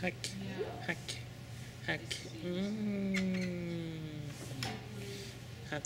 Hack, hack, hack. Mm. Hack.